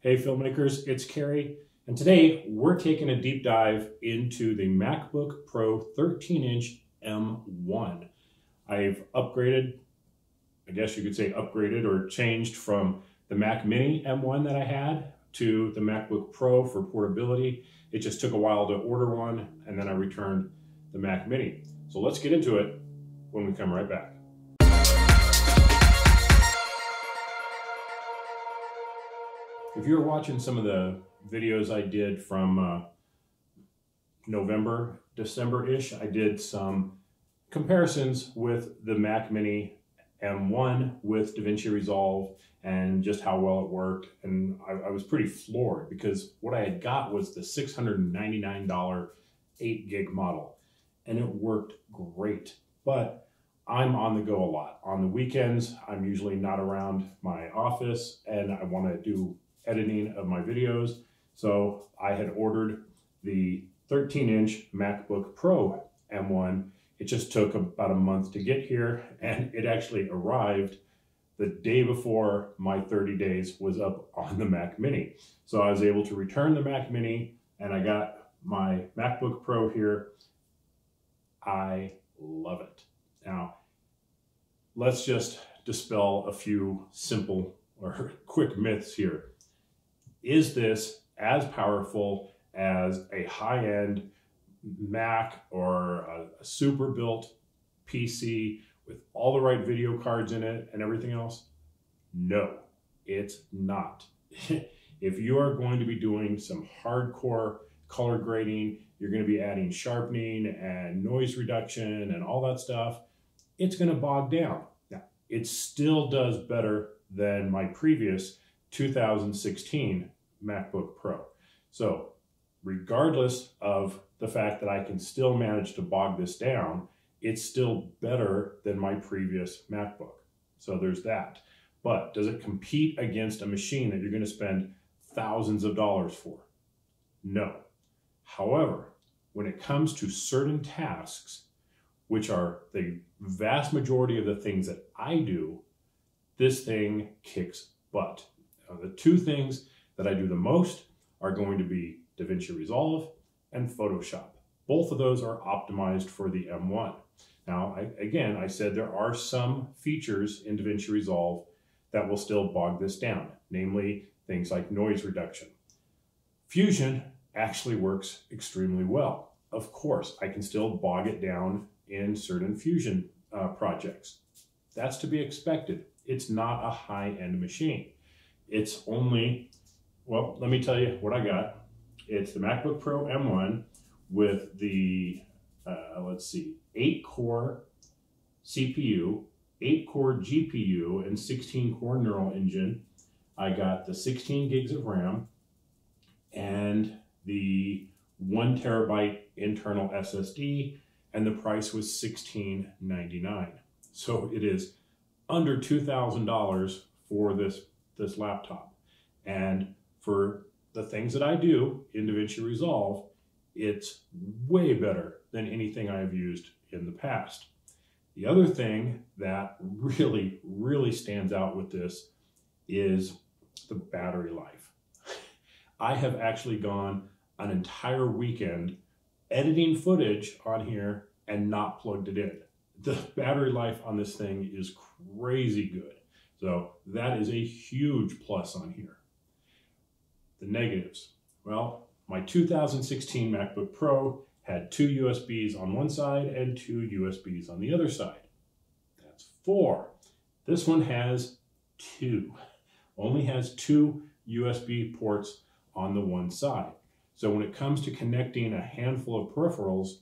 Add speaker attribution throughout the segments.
Speaker 1: Hey filmmakers, it's Carrie, and today we're taking a deep dive into the MacBook Pro 13-inch M1. I've upgraded, I guess you could say upgraded or changed from the Mac Mini M1 that I had to the MacBook Pro for portability. It just took a while to order one, and then I returned the Mac Mini. So let's get into it when we come right back. If you were watching some of the videos I did from uh, November, December-ish, I did some comparisons with the Mac Mini M1 with DaVinci Resolve and just how well it worked. And I, I was pretty floored because what I had got was the $699 8 gig model and it worked great. But I'm on the go a lot. On the weekends, I'm usually not around my office and I want to do editing of my videos. So I had ordered the 13 inch MacBook Pro M1. It just took about a month to get here and it actually arrived the day before my 30 days was up on the Mac Mini. So I was able to return the Mac Mini and I got my MacBook Pro here. I love it. Now, let's just dispel a few simple or quick myths here is this as powerful as a high-end Mac or a, a super built PC with all the right video cards in it and everything else? No, it's not. if you are going to be doing some hardcore color grading, you're going to be adding sharpening and noise reduction and all that stuff, it's going to bog down. Now, it still does better than my previous 2016 MacBook Pro. So regardless of the fact that I can still manage to bog this down, it's still better than my previous MacBook. So there's that. But does it compete against a machine that you're going to spend thousands of dollars for? No. However, when it comes to certain tasks, which are the vast majority of the things that I do, this thing kicks butt. The two things that I do the most are going to be DaVinci Resolve and Photoshop. Both of those are optimized for the M1. Now, I, again, I said there are some features in DaVinci Resolve that will still bog this down, namely things like noise reduction. Fusion actually works extremely well. Of course, I can still bog it down in certain Fusion uh, projects. That's to be expected. It's not a high-end machine. It's only well, let me tell you what I got. It's the MacBook Pro M1 with the, uh, let's see, 8 core CPU, 8 core GPU, and 16 core neural engine. I got the 16 gigs of RAM and the 1 terabyte internal SSD, and the price was $16.99. So it is under $2,000 for this, this laptop. And for the things that I do in DaVinci Resolve, it's way better than anything I have used in the past. The other thing that really, really stands out with this is the battery life. I have actually gone an entire weekend editing footage on here and not plugged it in. The battery life on this thing is crazy good. So that is a huge plus on here. The negatives. Well, my 2016 MacBook Pro had two USBs on one side and two USBs on the other side. That's four. This one has two. Only has two USB ports on the one side. So when it comes to connecting a handful of peripherals,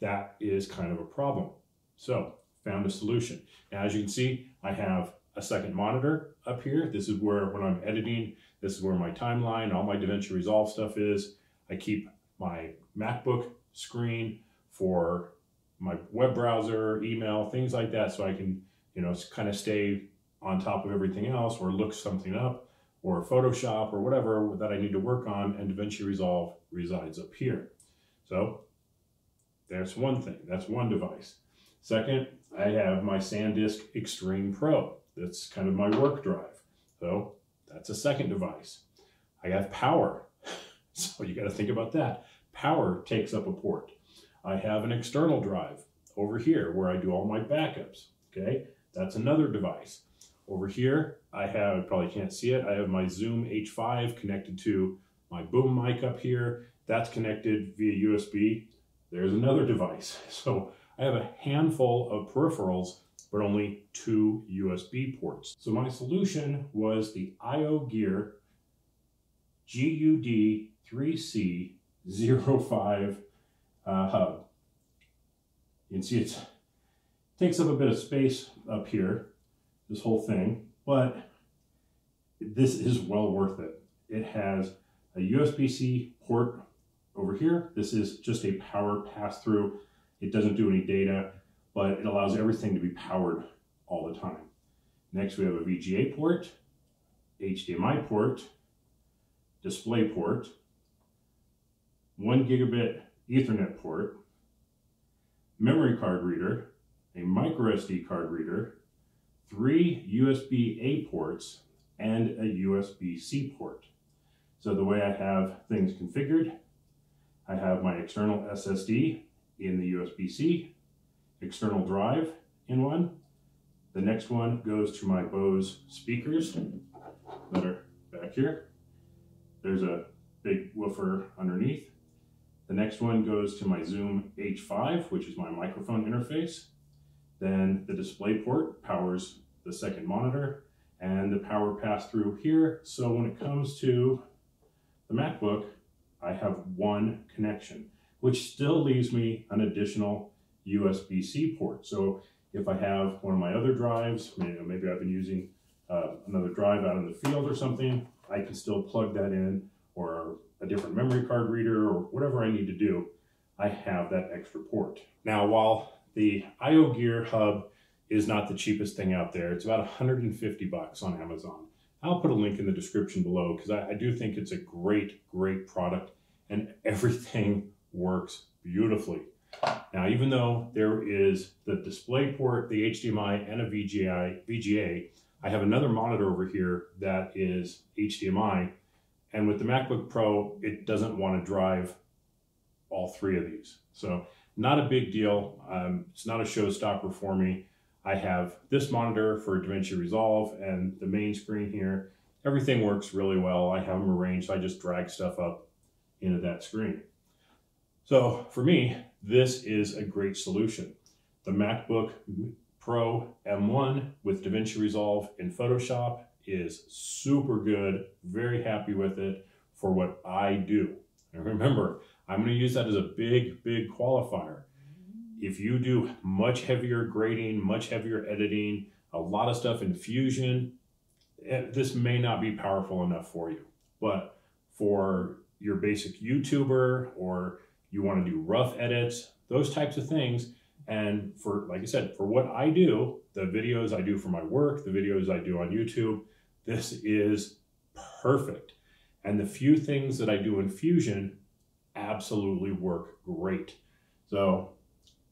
Speaker 1: that is kind of a problem. So found a solution. Now, as you can see, I have a second monitor up here. This is where when I'm editing, this is where my timeline, all my DaVinci Resolve stuff is. I keep my MacBook screen for my web browser, email, things like that, so I can, you know, kind of stay on top of everything else or look something up or Photoshop or whatever that I need to work on and DaVinci Resolve resides up here. So that's one thing, that's one device. Second, I have my SanDisk Extreme Pro. That's kind of my work drive. So that's a second device. I have power. So you got to think about that. Power takes up a port. I have an external drive over here where I do all my backups. Okay, that's another device. Over here, I have, probably can't see it, I have my Zoom H5 connected to my boom mic up here. That's connected via USB. There's another device. So I have a handful of peripherals, but only two USB ports. So my solution was the IOGEAR GUD3C05 uh, hub. You can see it takes up a bit of space up here, this whole thing, but this is well worth it. It has a USB-C port over here. This is just a power pass-through. It doesn't do any data, but it allows everything to be powered all the time. Next, we have a VGA port, HDMI port, display port, one gigabit ethernet port, memory card reader, a micro SD card reader, three USB-A ports, and a USB-C port. So the way I have things configured, I have my external SSD in the USB-C, external drive in one. The next one goes to my Bose speakers that are back here. There's a big woofer underneath. The next one goes to my Zoom H5, which is my microphone interface. Then the display port powers the second monitor and the power pass through here. So when it comes to the MacBook, I have one connection, which still leaves me an additional USB-C port. So if I have one of my other drives, maybe I've been using uh, another drive out in the field or something, I can still plug that in or a different memory card reader or whatever I need to do, I have that extra port. Now, while the IOGEAR Hub is not the cheapest thing out there, it's about 150 bucks on Amazon. I'll put a link in the description below because I, I do think it's a great, great product and everything works beautifully. Now, even though there is the display port, the HDMI, and a VGA, VGA, I have another monitor over here that is HDMI. And with the MacBook Pro, it doesn't want to drive all three of these. So not a big deal. Um, it's not a showstopper for me. I have this monitor for DaVinci Resolve and the main screen here. Everything works really well. I have them arranged, I just drag stuff up into that screen. So for me, this is a great solution. The MacBook Pro M1 with DaVinci Resolve in Photoshop is super good. Very happy with it for what I do. And remember, I'm going to use that as a big, big qualifier. If you do much heavier grading, much heavier editing, a lot of stuff in Fusion, eh, this may not be powerful enough for you. But for your basic YouTuber or you want to do rough edits, those types of things, and for, like I said, for what I do, the videos I do for my work, the videos I do on YouTube, this is perfect. And the few things that I do in Fusion absolutely work great. So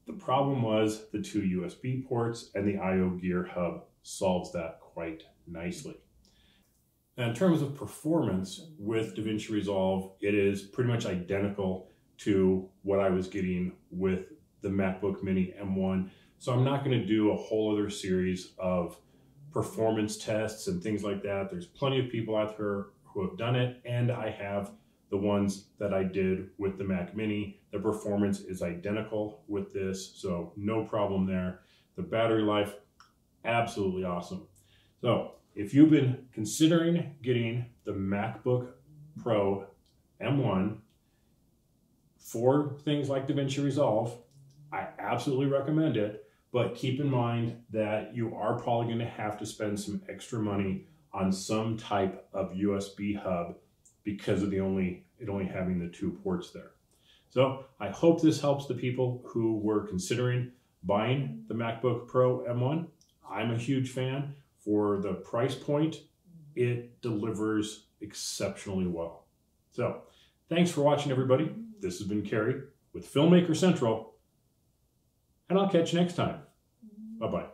Speaker 1: the problem was the two USB ports and the IOGEAR Hub solves that quite nicely. Now, in terms of performance with DaVinci Resolve, it is pretty much identical to what I was getting with the MacBook Mini M1. So I'm not going to do a whole other series of performance tests and things like that. There's plenty of people out there who have done it, and I have the ones that I did with the Mac Mini. The performance is identical with this, so no problem there. The battery life, absolutely awesome. So if you've been considering getting the MacBook Pro M1 for things like DaVinci Resolve, I absolutely recommend it. But keep in mind that you are probably going to have to spend some extra money on some type of USB hub because of the only it only having the two ports there. So I hope this helps the people who were considering buying the MacBook Pro M1. I'm a huge fan. For the price point, it delivers exceptionally well. So thanks for watching, everybody. This has been Kerry with Filmmaker Central and I'll catch you next time. Bye bye.